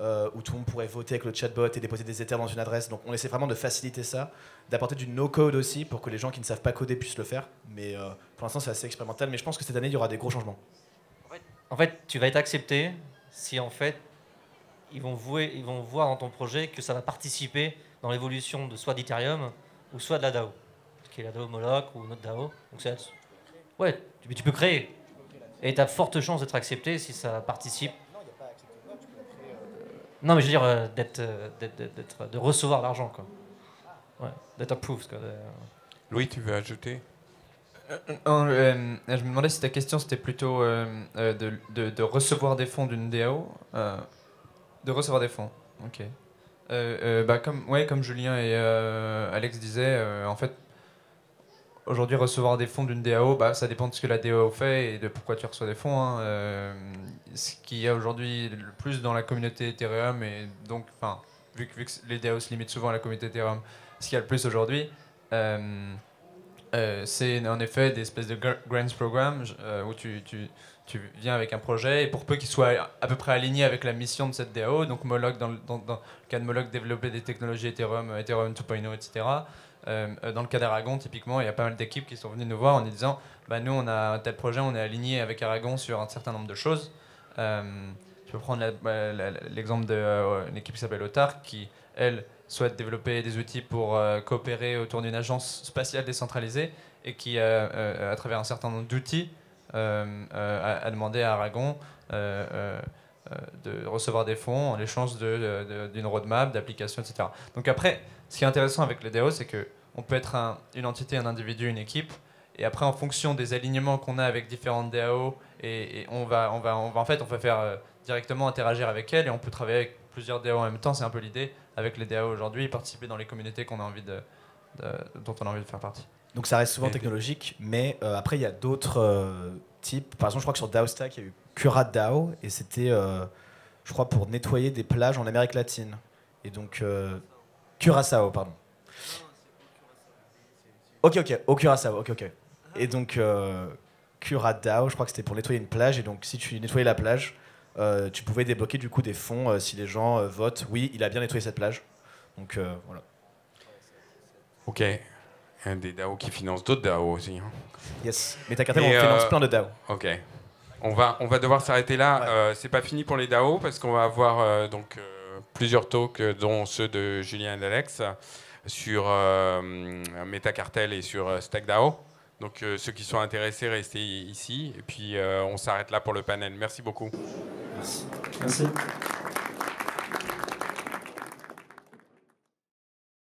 euh, où tout le monde pourrait voter avec le chatbot et déposer des ethers dans une adresse. Donc on essaie vraiment de faciliter ça, d'apporter du no-code aussi pour que les gens qui ne savent pas coder puissent le faire. Mais euh, pour l'instant, c'est assez expérimental. Mais je pense que cette année, il y aura des gros changements. En fait, tu vas être accepté si en fait ils vont, vouer, ils vont voir dans ton projet que ça va participer dans l'évolution de soit d'Ethereum ou soit de la DAO, qui est la DAO Moloch ou notre DAO. Donc ouais, tu, tu peux créer. Et tu as forte chance d'être accepté si ça participe. Non, mais je veux dire euh, d'être, euh, d'être- d'être- d'être- de recevoir l'argent quoi. Ouais, d'être approved quoi. Louis, tu veux ajouter? Euh, euh, je me demandais si ta question c'était plutôt euh, euh, de, de- de recevoir des fonds d'une DAO. euh, de recevoir des fonds, ok. Euh, euh, bah, comme, ouais, comme Julien et euh, Alex disaient, euh, en fait, aujourd'hui recevoir des fonds d'une DAO, bah, ça dépend de ce que la DAO fait et de pourquoi tu reçois des fonds. hein. Euh, ce qu'il y a aujourd'hui le plus dans la communauté Ethereum et donc, enfin, vu, que- les DAO se limitent souvent à la communauté Ethereum, ce qu'il y a le plus aujourd'hui, euh, euh, c'est en effet des espèces de gr- grants programs euh, où tu, tu, tu viens avec un projet et pour peu qu'il soit à peu près aligné avec la mission de cette DAO, donc Moloch, dans, dans, dans le cas de Moloch, développer des technologies Ethereum, Ethereum 2.0, etc. Euh, euh, dans le cas d'Aragon, typiquement, il y a pas mal d'équipes qui sont venues nous voir en nous disant bah, nous, on a un tel projet, on est aligné avec Aragon sur un certain nombre de choses. Euh, je peux prendre bah, l'exemple d'une équipe qui s'appelle Autark, qui, elle, souhaite développer des outils pour coopérer autour d'une agence spatiale décentralisée et qui, à travers un certain nombre d'outils, a, demandé à Aragon de recevoir des fonds en échange d'une roadmap, d'applications, etc. Donc après, ce qui est intéressant avec les DAO, c'est que on peut être un- une entité, un individu, une équipe, et après en fonction des alignements qu'on a avec différentes DAO, et, et on, va, on, va, on va en fait on va faire euh, directement interagir avec elles, et on peut travailler avec plusieurs DAO en même temps. C'est un peu l'idée avec les DAO aujourd'hui, participer dans les communautés qu'on a envie de, de- dont on a envie de faire partie. Donc ça reste souvent Et- technologique, mais euh, après il y a d'autres euh, types. Par exemple, je crois que sur DAOstack, il y a eu Cura DAO, et c'était, euh, je crois, pour nettoyer des plages en Amérique latine. Et donc, euh, Curaçao, pardon. Ok, ok, au Curaçao, ok, ok. Et donc, euh, Cura DAO, je crois que c'était pour nettoyer une plage, et donc si tu nettoyais la plage, euh, tu pouvais débloquer du coup des fonds euh, si les gens euh, votent, oui, il a bien nettoyé cette plage. Donc voilà. Ok. Il y a des DAO qui financent d'autres DAO aussi. hein. Yes. Mais ta cartel, on finance plein de DAO. Ok. On va, on va devoir s'arrêter là. Ouais. C'est pas fini pour les DAO parce qu'on va avoir donc plusieurs talks, dont ceux de Julien et d'Alex, sur euh, Metacartel et sur euh, StackDAO. Donc euh, ceux qui sont intéressés, restez ici. Et puis euh, on s'arrête là pour le panel. Merci beaucoup. Merci. Merci.